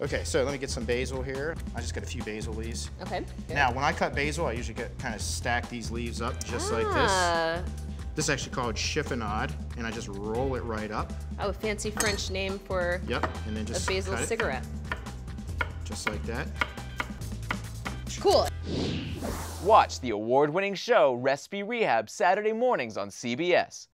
Okay, so let me get some basil here. I just got a few basil leaves. Okay. good. Now, when I cut basil, I usually get kind of stack these leaves up just like this. Ah. This is actually called chiffonade, and I just roll it right up. Oh, fancy French name for Yep, and then just a basil cigarette. just like that. Cool. Watch the award winning show Recipe Rehab Saturday mornings on CBS.